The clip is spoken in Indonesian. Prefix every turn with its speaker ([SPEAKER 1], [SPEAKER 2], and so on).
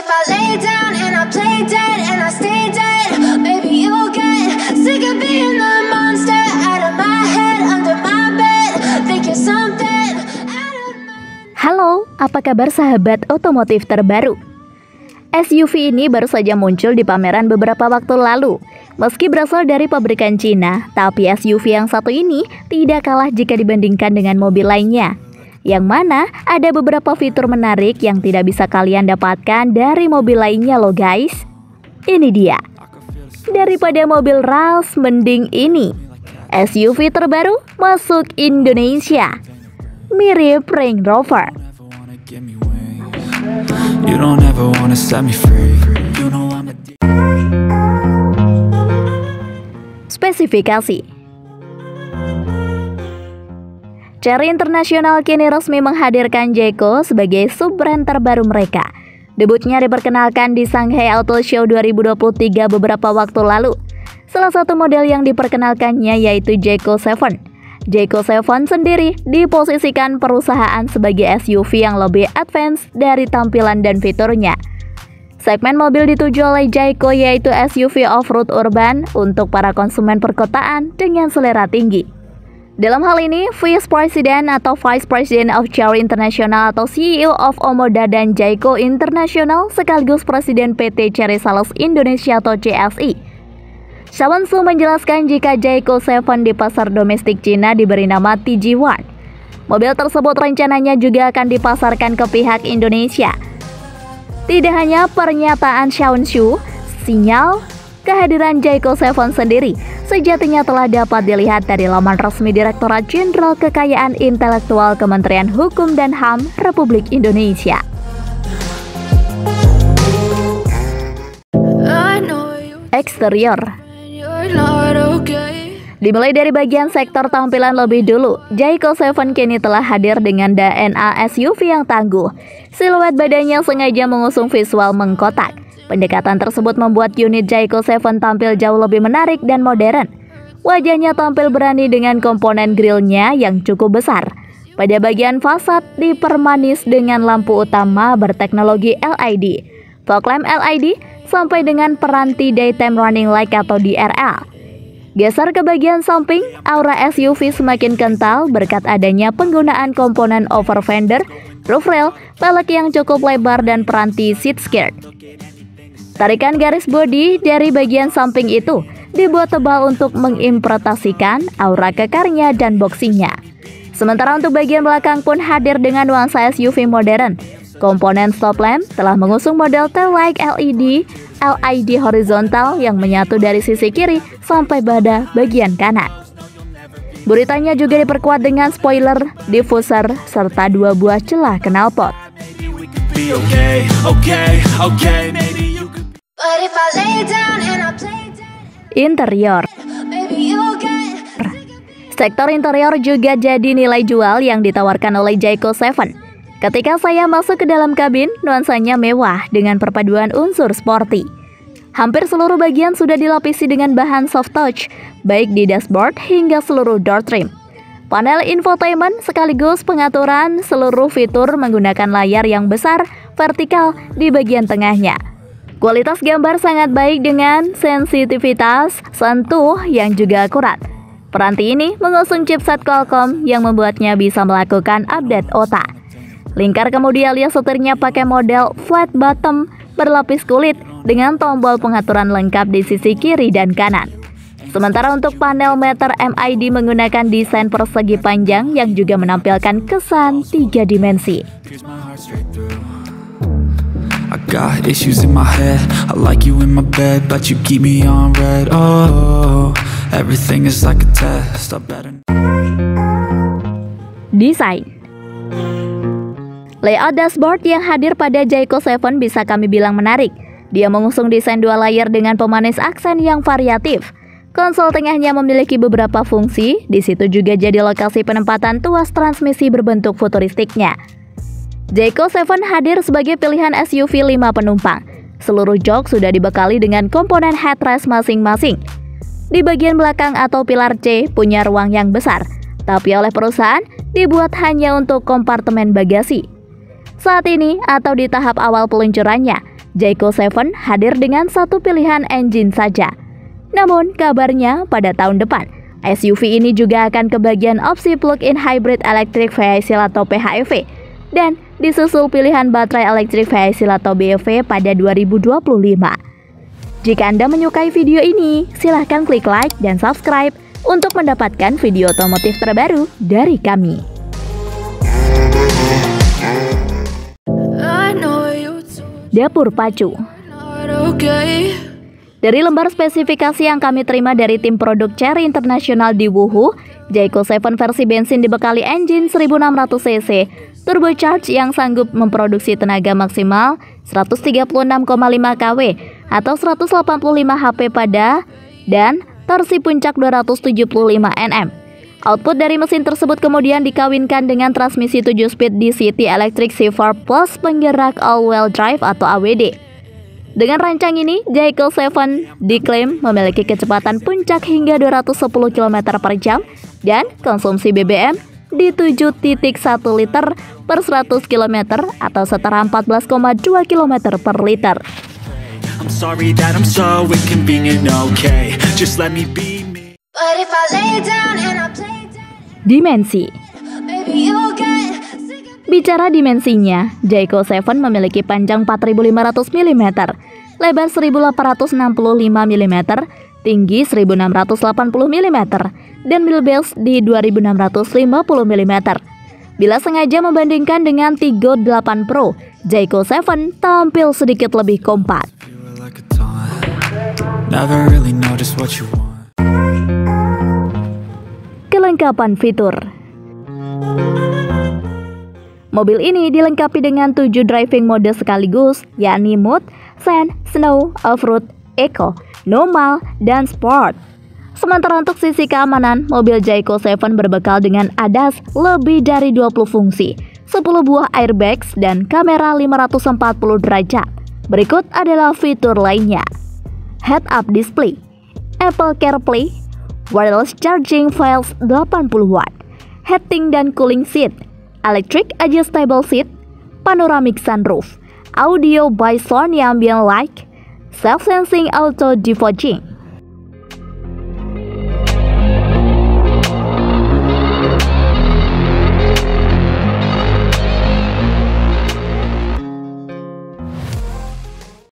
[SPEAKER 1] if I lay down and I play dead and I stay dead, maybe you'll get sick of being the monster out of my head, under my bed. Think you're something out of my
[SPEAKER 2] Halo, apa kabar sahabat otomotif terbaru? SUV ini baru saja muncul di pameran beberapa waktu lalu. Meski berasal dari pabrikan Cina, tapi SUV yang satu ini tidak kalah jika dibandingkan dengan mobil lainnya. Yang mana ada beberapa fitur menarik yang tidak bisa kalian dapatkan dari mobil lainnya loh guys. Ini dia. Daripada mobil ras mending ini. SUV terbaru masuk Indonesia. Mirip Range Rover.
[SPEAKER 3] ever wanna give me wings. You don't ever wanna set me free. You know I'm a
[SPEAKER 2] Spesifikasi Cherry International kini resmi menghadirkan Jeko sebagai sub-brand terbaru mereka. Debutnya diperkenalkan di Shanghai Auto Show 2023 beberapa waktu lalu. Salah satu model yang diperkenalkannya yaitu Jeko 7. Jeko 7 sendiri diposisikan perusahaan sebagai SUV yang lebih advance dari tampilan dan fiturnya. Segmen mobil dituju oleh Jayco yaitu SUV off-road urban untuk para konsumen perkotaan dengan selera tinggi. Dalam hal ini, Vice President atau Vice President of Cherry International atau CEO of Omoda dan Jayco International sekaligus Presiden PT Cherry Sales Indonesia atau CSI. Shawan Su menjelaskan jika Jayco 7 di pasar domestik Cina diberi nama TG1. Mobil tersebut rencananya juga akan dipasarkan ke pihak Indonesia. Tidak hanya pernyataan Shawn Shu, sinyal kehadiran Jayco 7 sendiri sejatinya telah dapat dilihat dari laman resmi Direktorat Jenderal Kekayaan Intelektual Kementerian Hukum dan HAM Republik Indonesia. Eksterior. Dimulai dari bagian sektor tampilan lebih dulu, Jayco 7 kini telah hadir dengan DNA SUV yang tangguh. Siluet badannya sengaja mengusung visual mengkotak. Pendekatan tersebut membuat unit Jayco 7 tampil jauh lebih menarik dan modern. Wajahnya tampil berani dengan komponen grillnya yang cukup besar. Pada bagian fasad dipermanis dengan lampu utama berteknologi LED, fog lamp LED, sampai dengan peranti daytime running light atau DRL. Geser ke bagian samping, aura SUV semakin kental berkat adanya penggunaan komponen over fender, roof rail, pelek yang cukup lebar dan peranti seat skirt. Tarikan garis bodi dari bagian samping itu dibuat tebal untuk mengimpretasikan aura kekarnya dan boxingnya. Sementara untuk bagian belakang pun hadir dengan nuansa SUV modern. Komponen stop lamp telah mengusung model tail light LED LED horizontal yang menyatu dari sisi kiri sampai pada bagian kanan. Buritanya juga diperkuat dengan spoiler, diffuser, serta dua buah celah knalpot. Interior Sektor interior juga jadi nilai jual yang ditawarkan oleh Jayco 7. Ketika saya masuk ke dalam kabin, nuansanya mewah dengan perpaduan unsur sporty. Hampir seluruh bagian sudah dilapisi dengan bahan soft touch, baik di dashboard hingga seluruh door trim. Panel infotainment sekaligus pengaturan seluruh fitur menggunakan layar yang besar vertikal di bagian tengahnya. Kualitas gambar sangat baik dengan sensitivitas sentuh yang juga akurat. Peranti ini mengusung chipset Qualcomm yang membuatnya bisa melakukan update otak. Lingkar kemudi alias setirnya pakai model flat bottom berlapis kulit dengan tombol pengaturan lengkap di sisi kiri dan kanan. Sementara untuk panel meter MID menggunakan desain persegi panjang yang juga menampilkan kesan tiga dimensi.
[SPEAKER 3] Got issues in my head. I like you in my bed, but you keep me on red. Oh, everything is like a test. I better.
[SPEAKER 2] Desain Layout dashboard yang hadir pada Jayco 7 bisa kami bilang menarik. Dia mengusung desain dua layer dengan pemanis aksen yang variatif. Konsol tengahnya memiliki beberapa fungsi, di situ juga jadi lokasi penempatan tuas transmisi berbentuk futuristiknya. Jayco 7 hadir sebagai pilihan SUV 5 penumpang. Seluruh jok sudah dibekali dengan komponen headrest masing-masing. Di bagian belakang atau pilar C punya ruang yang besar, tapi oleh perusahaan dibuat hanya untuk kompartemen bagasi. Saat ini atau di tahap awal peluncurannya, Jayco 7 hadir dengan satu pilihan engine saja. Namun, kabarnya pada tahun depan, SUV ini juga akan kebagian opsi plug-in hybrid electric vehicle atau PHEV dan disusul pilihan baterai electric vehicle atau BEV pada 2025. Jika Anda menyukai video ini, silahkan klik like dan subscribe untuk mendapatkan video otomotif terbaru dari kami. Dapur Pacu Dari lembar spesifikasi yang kami terima dari tim produk Cherry International di Wuhu, Jayco 7 versi bensin dibekali engine 1600cc, turbocharge yang sanggup memproduksi tenaga maksimal 136,5 kW atau 185 HP pada dan torsi puncak 275 Nm. Output dari mesin tersebut kemudian dikawinkan dengan transmisi 7 speed DCT Electric C4 Plus penggerak all-wheel drive atau AWD. Dengan rancang ini, Jayco 7 diklaim memiliki kecepatan puncak hingga 210 km per jam dan konsumsi BBM di 7.1 liter per 100 km atau setara 14,2 km per liter. Dimensi. Bicara dimensinya, Jayco 7 memiliki panjang 4500 mm, lebar 1865 mm, tinggi 1680 mm, dan wheelbase di 2650 mm. Bila sengaja membandingkan dengan Tigo 8 Pro, Jayco 7 tampil sedikit lebih kompak. Kelengkapan fitur Mobil ini dilengkapi dengan 7 driving mode sekaligus, yakni Mode, Sand, Snow, Off-Road, Eco, Normal, dan Sport. Sementara untuk sisi keamanan, mobil Jayco 7 berbekal dengan ADAS lebih dari 20 fungsi, 10 buah airbags, dan kamera 540 derajat. Berikut adalah fitur lainnya. Head-up display, Apple CarPlay, wireless charging files 80 watt, heating dan cooling seat, electric adjustable seat, panoramic sunroof, audio by Sony ambient light, self-sensing auto defogging.